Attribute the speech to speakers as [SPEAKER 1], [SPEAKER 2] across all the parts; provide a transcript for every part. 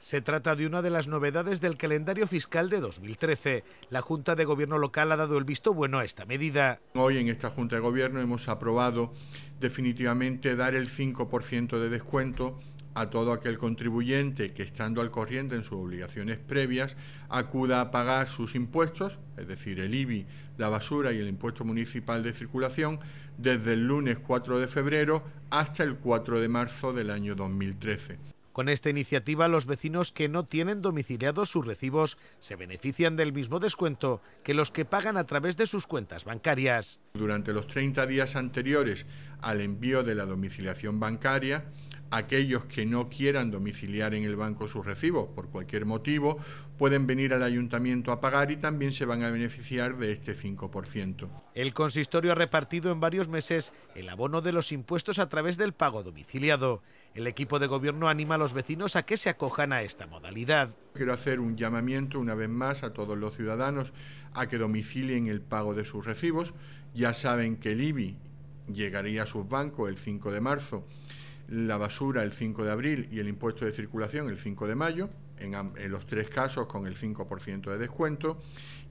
[SPEAKER 1] Se trata de una de las novedades del calendario fiscal de 2013. La Junta de Gobierno local ha dado el visto bueno a esta medida.
[SPEAKER 2] Hoy en esta Junta de Gobierno hemos aprobado definitivamente dar el 5% de descuento a todo aquel contribuyente que estando al corriente en sus obligaciones previas acuda a pagar sus impuestos, es decir, el IBI, la basura y el impuesto municipal de circulación, desde el lunes 4 de febrero hasta el 4 de marzo del año 2013.
[SPEAKER 1] Con esta iniciativa, los vecinos que no tienen domiciliados sus recibos se benefician del mismo descuento que los que pagan a través de sus cuentas bancarias.
[SPEAKER 2] Durante los 30 días anteriores al envío de la domiciliación bancaria, aquellos que no quieran domiciliar en el banco sus recibos por cualquier motivo pueden venir al ayuntamiento a pagar y también se van a beneficiar de este 5%.
[SPEAKER 1] El consistorio ha repartido en varios meses el abono de los impuestos a través del pago domiciliado. El equipo de gobierno anima a los vecinos a que se acojan a esta modalidad.
[SPEAKER 2] Quiero hacer un llamamiento una vez más a todos los ciudadanos a que domicilien el pago de sus recibos. Ya saben que el IBI llegaría a sus bancos el 5 de marzo la basura el 5 de abril y el impuesto de circulación el 5 de mayo, en, los tres casos con el 5% de descuento,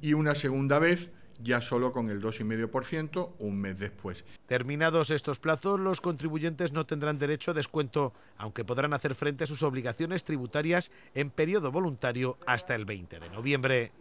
[SPEAKER 2] y una segunda vez ya solo con el 2,5% un mes después.
[SPEAKER 1] Terminados estos plazos, los contribuyentes no tendrán derecho a descuento, aunque podrán hacer frente a sus obligaciones tributarias en periodo voluntario hasta el 20 de noviembre.